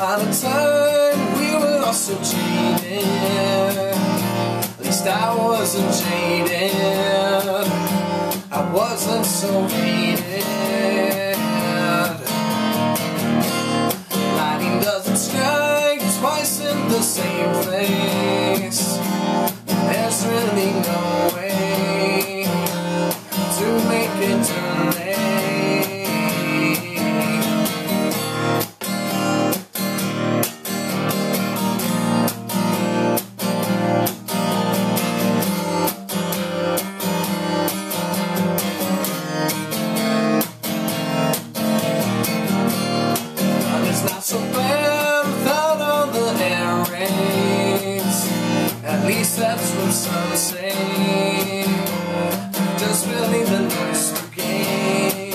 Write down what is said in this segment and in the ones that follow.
upon the time we were all so jaded At least I wasn't jaded I wasn't so jaded. Lightning doesn't strike twice in the same place At least that's what some say. Just really the noise to gain.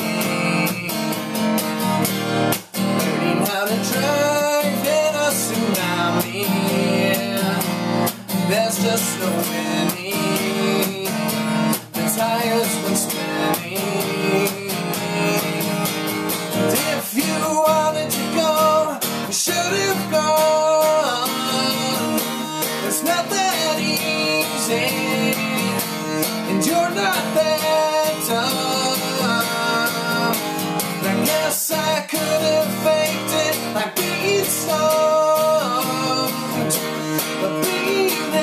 Learning how to drive in a tsunami. There's just no winning. The tires were and you're not that. I guess I could have faked it but being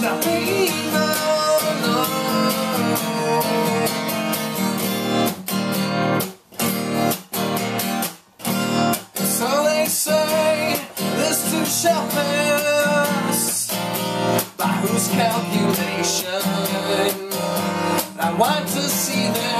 not being alone. They say this too shall pass. Calculation? I want to see their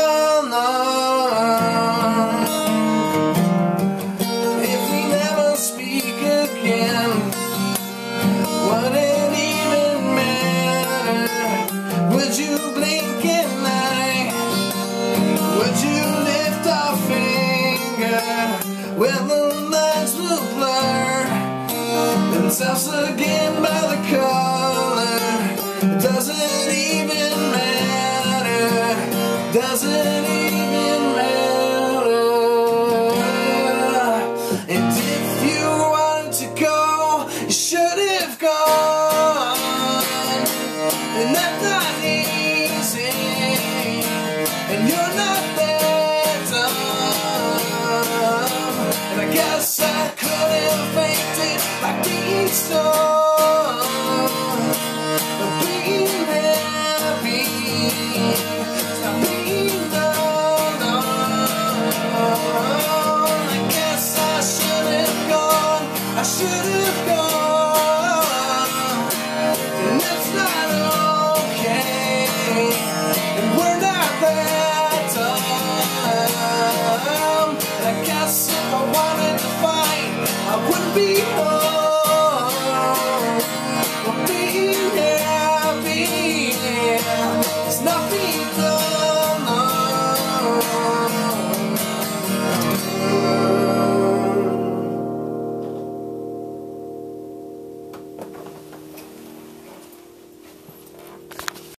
when the lines will blur themselves again by the color? It Does it even matter? Does it even matter? And if you wanted to go, I guess I could have faked it like being stoned. be home.